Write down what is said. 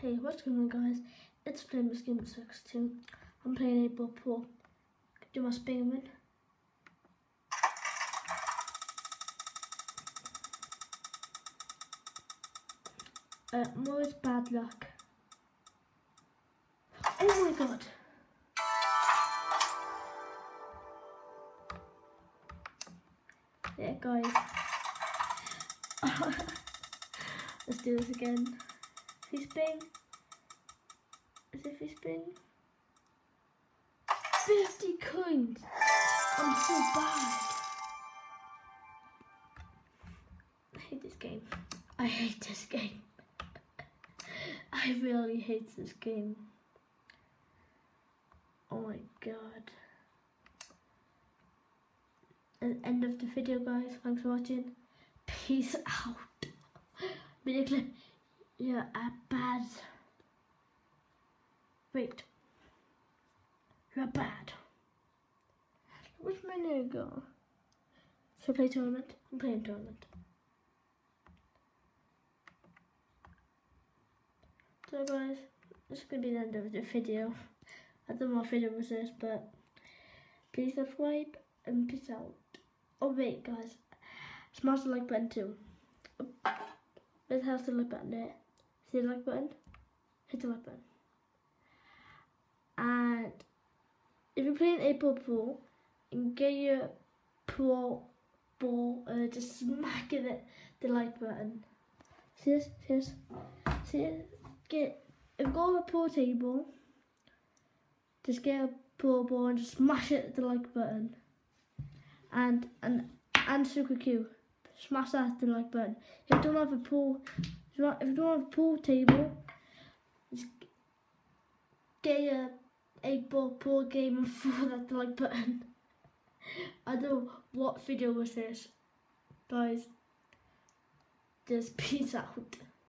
Hey, what's going on guys? It's Famous Game 62. I'm playing 8 Ball Pro. Do my Spingerman. Uh, more is bad luck. Oh my god. Yeah, guys. Let's do this again. You spin, as if you spin. 50 coins! I'm so bad. I hate this game. I hate this game. I really hate this game. Oh my god. End of the video guys, thanks for watching. Peace out. Video clip. You're a bad. Wait. You're bad. Where's my name go? I play tournament? I'm playing tournament. So guys, this to be the end of the video. I don't know what video was this, but please subscribe and peace out. Oh wait guys, smash the like button too. Let's have the like button there. See the like button? Hit the like button. And if you're playing a ball pool and get your pro ball, uh, just smack it the like button. See this? See this? See it? Get if you got a pool table, just get a pool ball and just smash it at the like button. And and and super cute. Smash that at the like button. If you don't have a pool if you don't, have a pool table, just get a eight ball pool game and throw that like button. I don't know what video was this, guys. Just peace out.